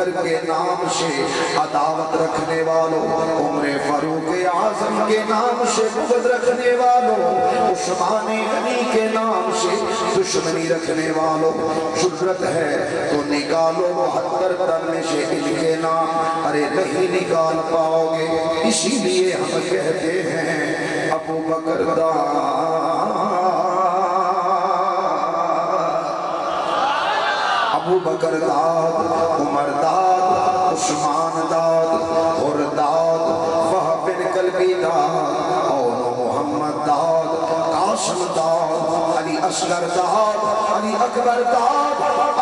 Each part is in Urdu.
بکر کے نام سے عداوت رکھنے والوں، عمر فاروق اعظم کے نام سے بغض رکھنے والوں، عثمان غنی کے نام سے دشمنی رکھنے والوں۔ ضرورت ہے تو نکالو بہتر کرنے سے ان کے نام۔ ارے نہیں نکال پاؤ گے۔ اسی لیے ہم کہتے ہیں، ابو بکر دا۔ ابو بکر داد عمر آسمان داد اور داد، وہ بن قلبی داد، اور محمد داد، قاسم داد، علی اصغر داد، علی اکبر داد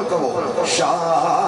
محبت میں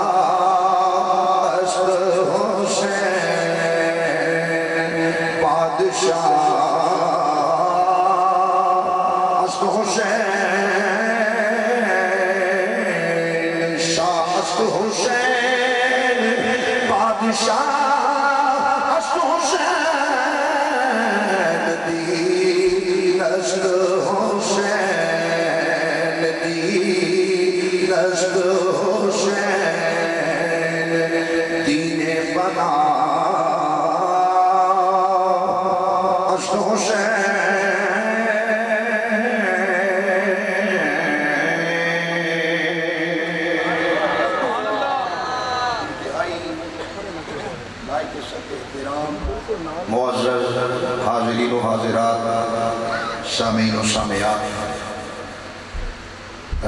معزز حاضرین و حاضرات سامعین و سامعات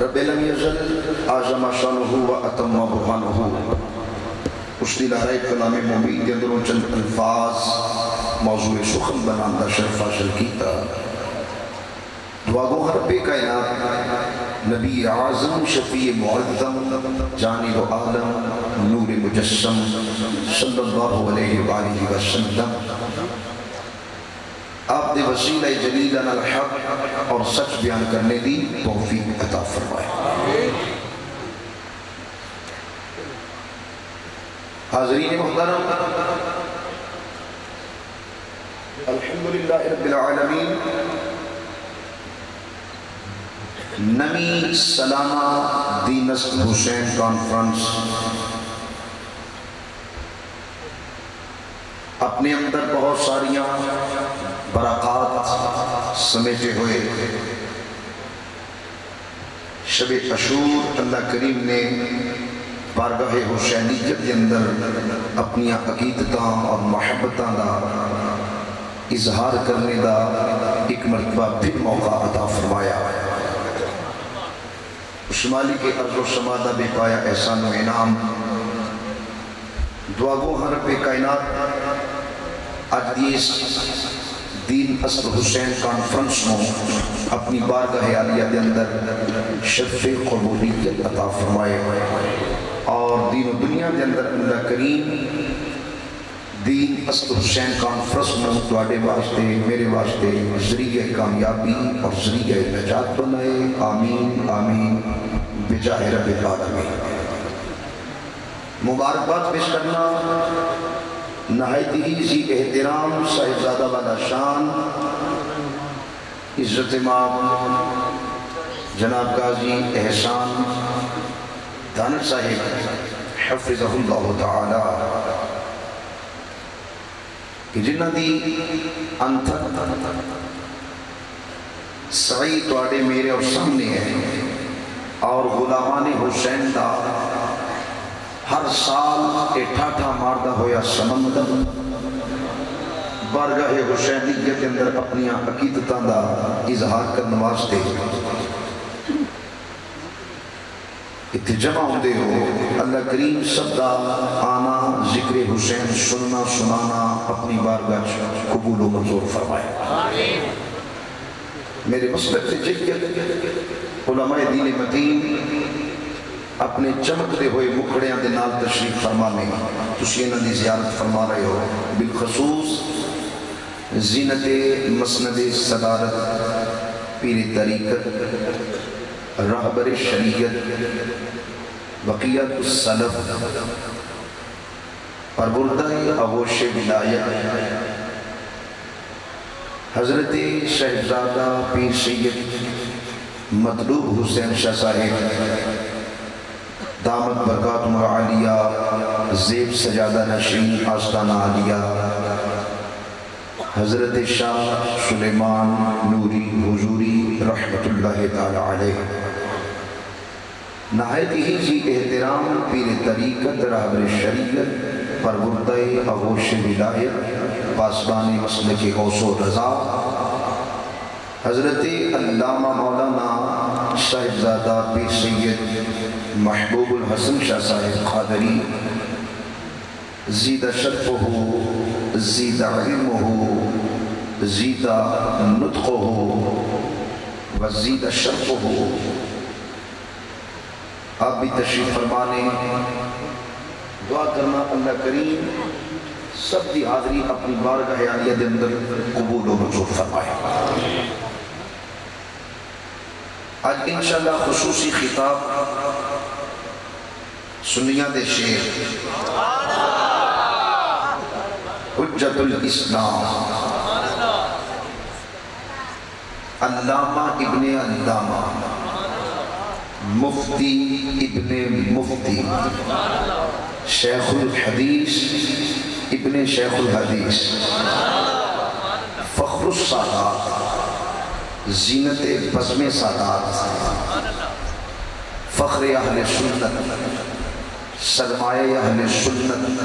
رب لم یزل آزم شانہ و اتم برہانہ اس دل آرائی کلام مبین کے اندروں چند الفاظ موضوع سخن بناندہ شرف حاصل کیتا۔ دعا گو ہر پہ کائنات، نبی اعظم، شفیع معظم، جانب و عالم، نور مجسم، صلی اللہ علیہ وآلہ وسلم۔ آپ دے وسیلہ جلیلن الحق اور سچ بیان کرنے دی توفیق عطا فرمائے۔ حاضرین محترم، الحمدللہ رب العالمین نمی سلامہ دینس حسین کانفرنس اپنے اندر بہت ساریاں برکات سمیٹے ہوئے۔ شب عشور اللہ کریم نے بارگاہ حسینیت کے اندر اپنی عقیدتاں اور محبتاں دا اظہار کرنے دا ایک مرتبہ پھر موقع عطا فرمایا۔ شمالی کے عرض و سمادہ بے پایا احسان و انعام۔ دعا گو ہر پہ کائنات آج دیس دین اصل حسین کانفرنس میں اپنی بارگاہ عالیہ دے اندر شرف قبولیت عطا فرمائے اور دین و دنیا دے اندر اللہ کریم دین اصل حسین کانفرنس میں تواڈے واسطے، میرے واسطے ذریعہ کامیابی اور ذریعہ نجات بنائے۔ آمین آمین۔ بجاہ رب العالمین۔ مبارکباد پیش کرنا۔ نہایت ہی سی احترام صاحبزادہ والا شان، عزت امام جناب قاضی احسان دانت صاحب، حفظہ اللہ تعالی، کہ جنہ دی انتر سعی توڑے میرے اور سامنے ہے، اور غلامان حسین دا ہر سال اٹھاٹھا ماردہ ہویا سمندر۔ بارگاہ حسینیت کے اندر اپنی عقیدتاں دا اظہار کرنے واسطے۔ اتنے جمع ہوتے ہو، اللہ کریم سب دا آنا، ذکر حسین سننا، سنانا اپنی بارگاہ قبول و منظور فرمائے۔ میرے مسلک سے جیت علماء دین مدین اپنے چمکتے ہوئے مکڑیاں دے نال تشریف فرمانے۔ تسی انہاں دی زیارت فرما رہے ہو۔ بالخصوص زینت مسند صدارت پیر طریقت، رہبر شریعت وقیت السلف پربردہ اغوش ولایت۔ حضرت شہزادہ پیر سید مطلوب حسین شاہ صاحب دامت برکات مرعالیہ زیب سجادہ نشین آستانہ عالیہ۔ حضرت شاہ سلیمان نوری حضوری رحمت اللہ تعالی علیہ۔ نہایت ہی جی احترام، پیر طریقت، رہبر شریعت پر پروردہ اغوش ولایت پاسبان مسلک غوث و رضا۔ حضرت علامہ مولانا صاحبزادہ پیر سید محبوب الحسن شاہ صاحب قادری، زیدہ شرف ہو زیدہ علم ہو زیدہ نطق ہو و زیدہ شرف ہو آپ بھی تشریف فرمانے، دعا کرنا اللہ کریم، سب دی حاضری اپنی بارگاہ عالیہ دے اندر قبول و منظور فرمائے۔ آج انشاءاللہ خصوصی خطاب سنیاں دے شیر۔ حجت الاسلام۔ علامہ ابن علامہ۔ مفتی ابن مفتی۔ شیخ الحدیث ابن شیخ الحدیث فخر السادات زینت بزم سادات فخر اہل سنت۔ سرمایہ اہل سنت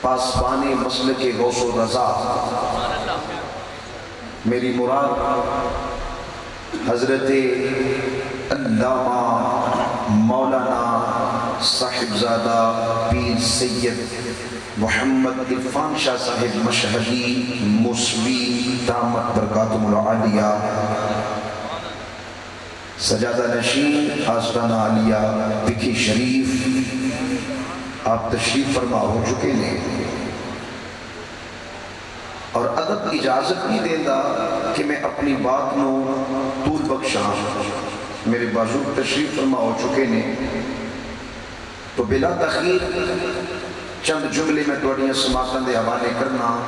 پاسبان مسلک غوث و رضا میری مراد حضرت علامہ مولانا صاحبزادہ پیر سید محمد عرفان شاہ صاحب مشہدی موسوی دامت برکاتم العالیہ، سجادہ نشین، آستانہ عالیہ بکھی شریف آپ تشریف فرما ہو چکے ہیں۔ اور ادب اجازت نہیں دیتا کہ میں اپنی بات نو طول بخشاں۔ میرے بازو تشریف فرما ہو چکے نے تو بلا تخیر چند جملے میں توڑیاں سماعتاں دے حوالے کرنا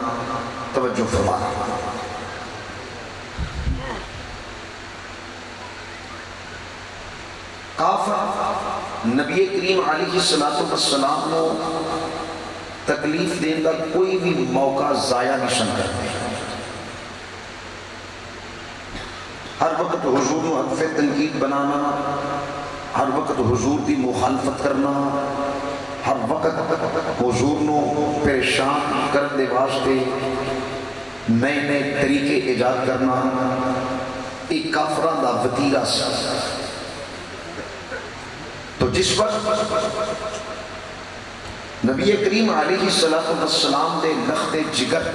توجہ فرمانا کافر نبی کریم علیہ السلام نو تکلیف دین کا کوئی بھی موقع ضائع نہیں کرتے۔ ہر وقت حضور نو تنقید بنانا، ہر وقت حضور دی مخالفت کرنا، ہر وقت حضور نو پریشان کرن دے واسطے نئے نئے طریقے ایجاد کرنا، ایک کافران دا وطیرہ سا۔ تو جس وقت نبی کریم علیہ السلام والسلام دے لخت جگر